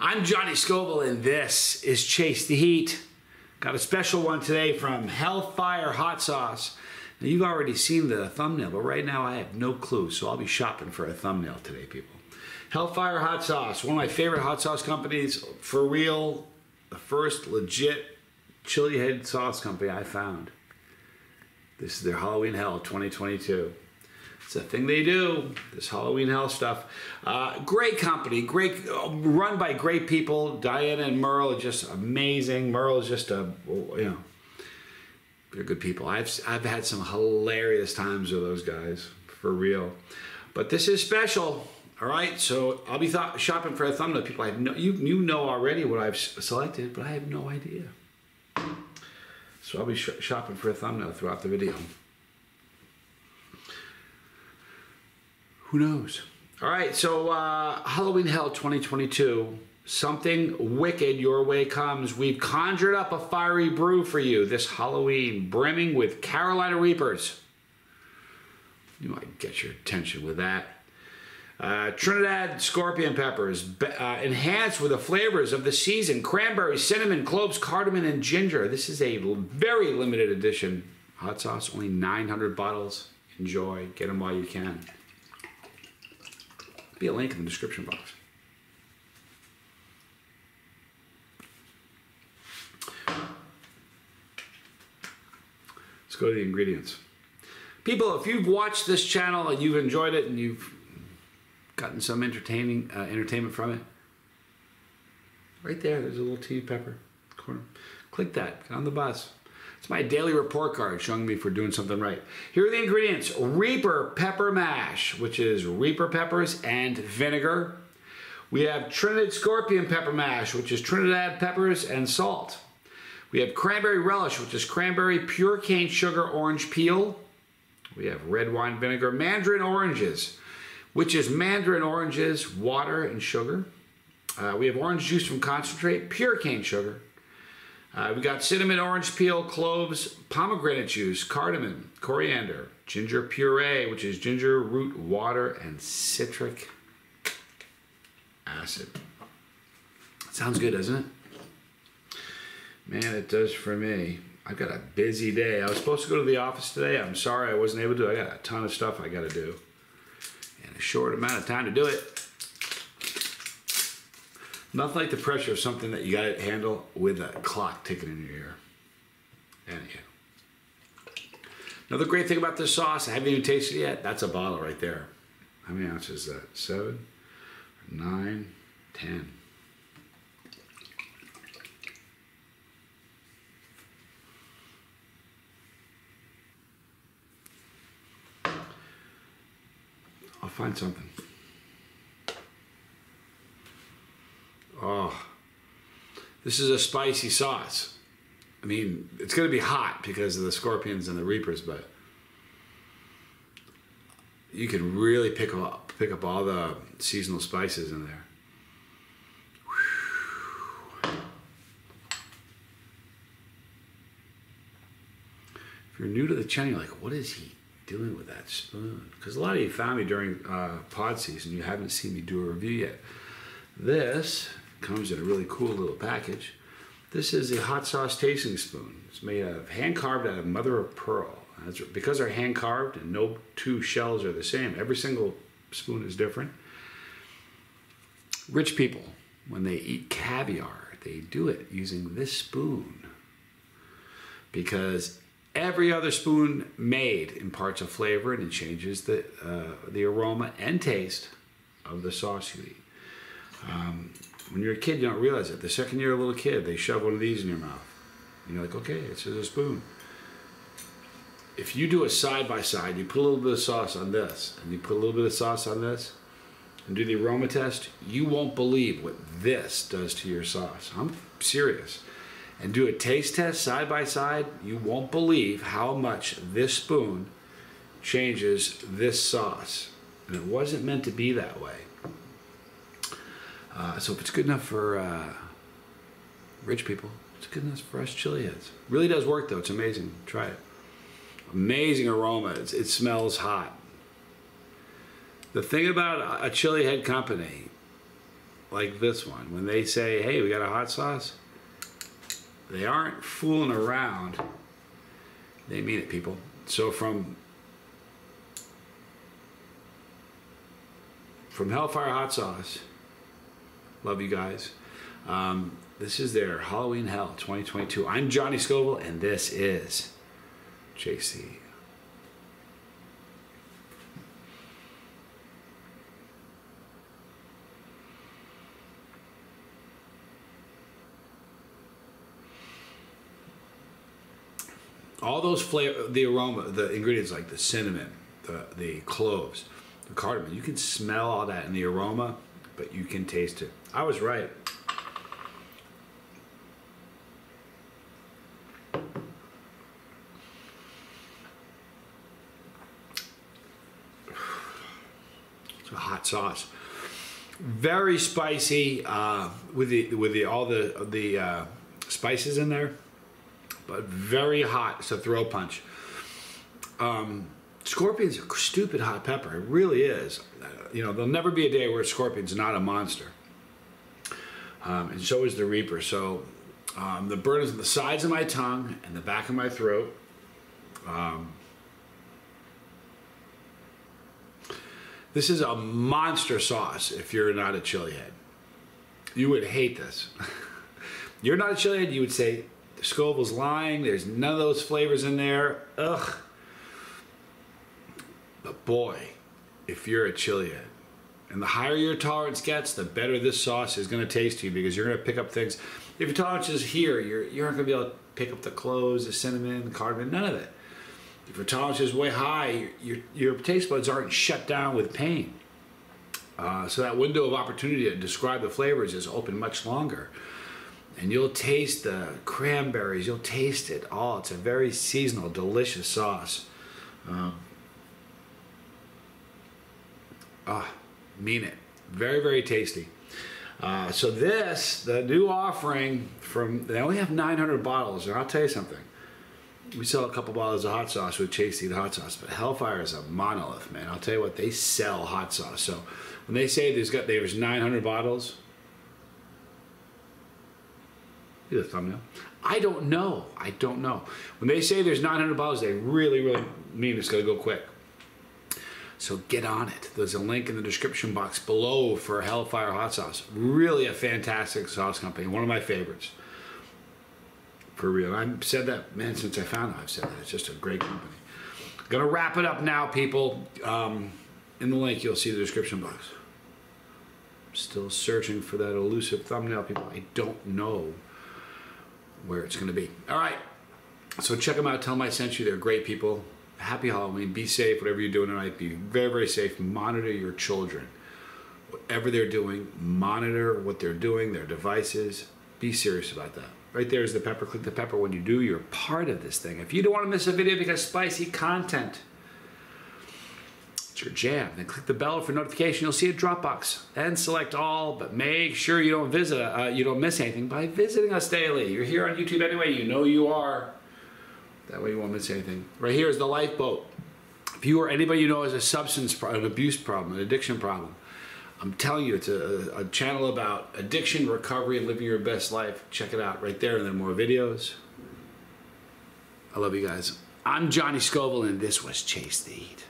I'm Johnny Scoville, and this is Chase the Heat. Got a special one today from Hellfire Hot Sauce. Now, you've already seen the thumbnail, but right now I have no clue, so I'll be shopping for a thumbnail today, people. Hellfire Hot Sauce, one of my favorite hot sauce companies, for real, the first legit chili head sauce company I found. This is their Halloween Hell 2022. It's a thing they do. This Halloween Hell stuff. Uh, great company, great, run by great people. Diana and Merle are just amazing. Merle is just a, you know, they're good people. I've I've had some hilarious times with those guys for real. But this is special. All right, so I'll be shopping for a thumbnail. People, I have no, you you know already what I've selected, but I have no idea. So I'll be sh- shopping for a thumbnail throughout the video. Who knows? All right, so uh, Halloween Hell 2022. Something wicked your way comes. We've conjured up a fiery brew for you this Halloween, brimming with Carolina Reapers. You might get your attention with that. Uh, Trinidad scorpion peppers, uh, enhanced with the flavors of the season cranberry, cinnamon, cloves, cardamom, and ginger. This is a very limited edition hot sauce, only 900 bottles. Enjoy, get them while you can be a link in the description box. Let's go to the ingredients. People, if you've watched this channel and you've enjoyed it and you've gotten some entertaining uh, entertainment from it, right there, there's a little tea pepper corner. Click that, get on the bus. It's my daily report card showing me for doing something right. Here are the ingredients. Reaper pepper mash, which is Reaper peppers and vinegar. We have Trinidad scorpion pepper mash, which is Trinidad peppers and salt. We have cranberry relish, which is cranberry pure cane sugar orange peel. We have red wine vinegar, mandarin oranges, which is mandarin oranges, water, and sugar. Uh, we have orange juice from concentrate, pure cane sugar. Uh, we got cinnamon, orange peel, cloves, pomegranate juice, cardamom, coriander, ginger puree, which is ginger root water, and citric acid. Sounds good, doesn't it? Man, it does for me. I've got a busy day. I was supposed to go to the office today. I'm sorry I wasn't able to. I got a ton of stuff I got to do. And a short amount of time to do it. Nothing like the pressure of something that you got to handle with a clock ticking in your ear. Anyhow. Another great thing about this sauce, I haven't even tasted it yet. That's a bottle right there. How many ounces is that? Seven, nine, ten. I'll find something. This is a spicy sauce. I mean, it's going to be hot because of the scorpions and the reapers, but you can really pick up pick up all the seasonal spices in there. If you're new to the channel, you're like, what is he doing with that spoon? Because a lot of you found me during uh, pod season, you haven't seen me do a review yet. This comes in a really cool little package. This is a hot sauce tasting spoon. It's made of hand carved out of mother of pearl. That's, because they're hand carved and no two shells are the same, every single spoon is different. Rich people, when they eat caviar, they do it using this spoon because every other spoon made imparts a flavor and it changes the, uh, the aroma and taste of the sauce you eat. Um, when you're a kid, you don't realize it. The second you're a little kid, they shove one of these in your mouth. And you're like, okay, it's a spoon. If you do a side by side, you put a little bit of sauce on this, and you put a little bit of sauce on this, and do the aroma test, you won't believe what this does to your sauce. I'm serious. And do a taste test side by side, you won't believe how much this spoon changes this sauce. And it wasn't meant to be that way. Uh, so if it's good enough for uh, rich people, it's good enough for us chili heads. Really does work though. It's amazing. Try it. Amazing aroma. It's, it smells hot. The thing about a chili head company like this one. When they say, hey, we got a hot sauce, they aren't fooling around. They mean it, people. So from from Hellfire Hot Sauce, love you guys. Um, this is their Halloween Hell 2022. I'm Johnny Scoville, and this is JC. all those flavor, the aroma, the ingredients like the cinnamon, the the cloves, the cardamom. You can smell all that in the aroma, but you can taste it. I was right. It's a hot sauce, very spicy uh, with the with the all the the uh, spices in there but very hot. It's a throw punch. Um, scorpion's a stupid hot pepper. It really is. Uh, you know, there'll never be a day where a scorpion's not a monster. Um, and so is the reaper. So um, the burn is on the sides of my tongue and the back of my throat. Um, this is a monster sauce if you're not a chili head. You would hate this. you're not a chili head, you would say, Scoville's lying. There's none of those flavors in there. Ugh. But boy, if you're a chili head, and the higher your tolerance gets, the better this sauce is going to taste to you because you're going to pick up things. If your tolerance is here, you're, you aren't going to be able to pick up the cloves, the cinnamon, the cardamom, none of it. If your tolerance is way high, your, your taste buds aren't shut down with pain. Uh, so that window of opportunity to describe the flavors is open much longer and you'll taste the cranberries. You'll taste it all. It's a very seasonal, delicious sauce. Um, ah, mean it. Very, very tasty. Uh, so this, the new offering from, they only have 900 bottles, and I'll tell you something. We sell a couple bottles of hot sauce with Chase the hot sauce, but Hellfire is a monolith, man. I'll tell you what, they sell hot sauce. So when they say there's got there's 900 bottles, see the thumbnail. I don't know. I don't know. When they say there's 900 bottles, they really, really mean it's going to go quick. So get on it. There's a link in the description box below for Hellfire Hot Sauce. Really a fantastic sauce company. One of my favorites. For real. I've said that, man, since I found them. I've said that. It's just a great company. Gonna wrap it up now, people. Um, in the link, you'll see the description box. Still searching for that elusive thumbnail, people. I don't know where it's to be. All right. So check them out. Tell them I sent you. They're great people. Happy Halloween. Be safe. Whatever you're doing tonight, be very, very safe. Monitor your children. Whatever they're doing, monitor what they're doing, their devices. Be serious about that. Right there is the pepper. Click the pepper. When you do, you're part of this thing. If you don't want to miss a video because spicy content, it's your jam. Then click the bell for notification. You'll see a Dropbox. Then select all, but make sure you don't visit, uh, you don't miss anything by visiting us daily. You're here on YouTube anyway. You know you are. That way you won't miss anything. Right here is the lifeboat. If you or anybody you know has a substance, an abuse problem, an addiction problem, I'm telling you, it's a, a channel about addiction, recovery, and living your best life. Check it out right there, and then more videos. I love you guys. I'm Johnny Scoville, and this was Chase the Heat.